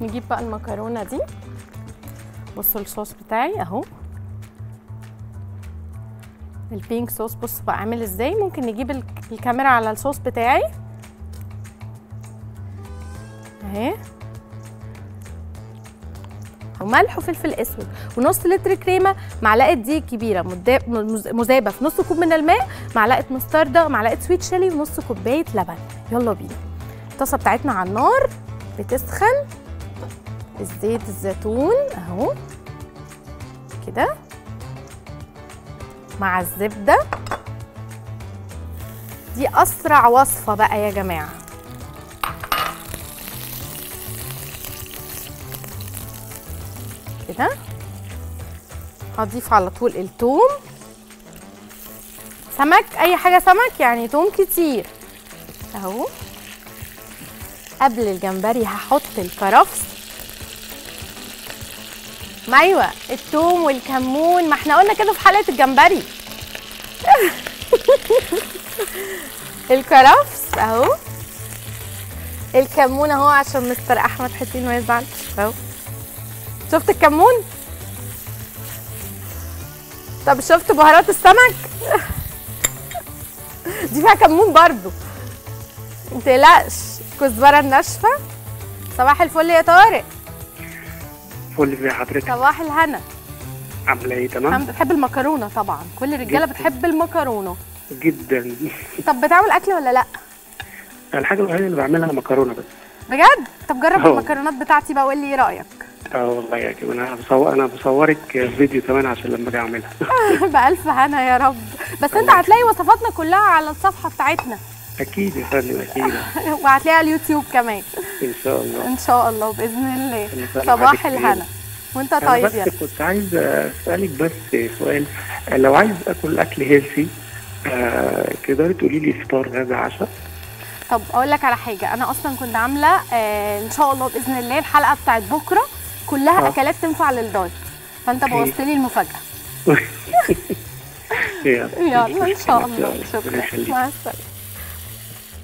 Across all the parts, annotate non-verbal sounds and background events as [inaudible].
نجيب بقى المكرونة دي. بصوا الصوص بتاعي أهو. البينك صوص بص بقى عامل إزاي. ممكن نجيب الك- الكاميرا على الصوص بتاعي. أهي. وملح وفلفل أسود. ونص لتر كريمة معلقة دقيق كبيرة. مذابه في نص كوب من الماء معلقة مستردة معلقة سويت شيلي ونص كوباية لبن. يلا بينا. الطاسة بتاعتنا على النار بتسخن الزيت الزيتون أهو كده. مع الزبدة. دي أسرع وصفة بقى يا جماعة. كده. هضيف على طول التوم. سمك أي حاجة سمك؟ يعني توم كتير. أهو. قبل الجمبري هحط الكرفس. ما أيوه التوم والكمون ما إحنا قلنا كده في حلقة الجمبري. [laughs] الكرفس أهو. الكمون أهو عشان مستر أحمد حسين ما يزعلش. أهو. شفت الكمون؟ طب شفت بهارات السمك؟ [laughs] دي فيها كمون برضو. متقلقش. كزبرة الناشفة. صباح الفل يا طارق. فل زي حضرتك. صباح الهنا. عاملة إيه؟ تمام؟ بتحب المكرونة طبعا. كل الرجالة. بتحب المكرونة. جدا. طب بتعمل أكل ولا لأ؟ الحاجة الوحيدة اللي بعملها مكرونة بس. بجد؟ طب جرب. المكرونات بتاعتي بقى وقول لي إيه رأيك. آه والله يا كمان أنا بصور أنا بصورك فيديو كمان عشان لما أجي أعملها. [laughs] بألف هنا يا رب. بس أنت هتلاقي وصفاتنا كلها على الصفحة بتاعتنا. أكيد يا فندم أكيد [laughs] وهتلاقيها على اليوتيوب كمان. إن شاء الله. إن شاء الله بإذن الله. صباح. الهنا. وأنت طيب بس يا كنت عايز أسألك بس سؤال. لو عايز آكل أكل هيلثي آه تقدري تقولي لي فطار غدا عشاء؟ طب أقول لك على حاجة. أنا أصلا كنت عاملة آه إن شاء الله بإذن الله الحلقة بتاعت بكرة. كلها آه. أكلات تنفع للدايت. فأنت. بوظت لي المفاجأة. [laughs] [laughs] يلا. إن شاء الله. شكرا. مع السلامة.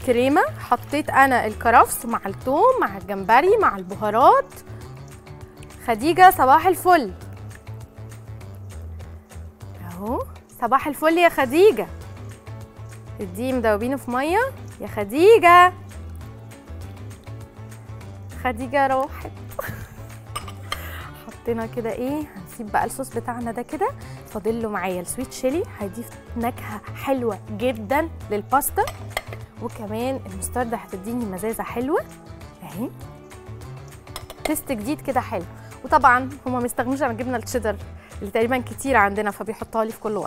كريمة حطيت أنا الكرفس مع الثوم مع الجمبري مع البهارات. خديجة صباح الفل. أهو صباح الفل يا خديجة. اديه مدوبينه في مية. يا خديجة. خديجة راحت. [laughs] حطينا كده إيه هنسيب بقى الصوص بتاعنا ده كده. فاضل له معايا ال sweet chili هيضيف نكهة حلوة جدا للباستا. وكمان المستردة هتديني مزازة حلوة. أهي. taste جديد كده حلو. وطبعا هما ما عن جبنه الشيدر اللي تقريبا كتير عندنا فبيحطوها لي في كل وصفه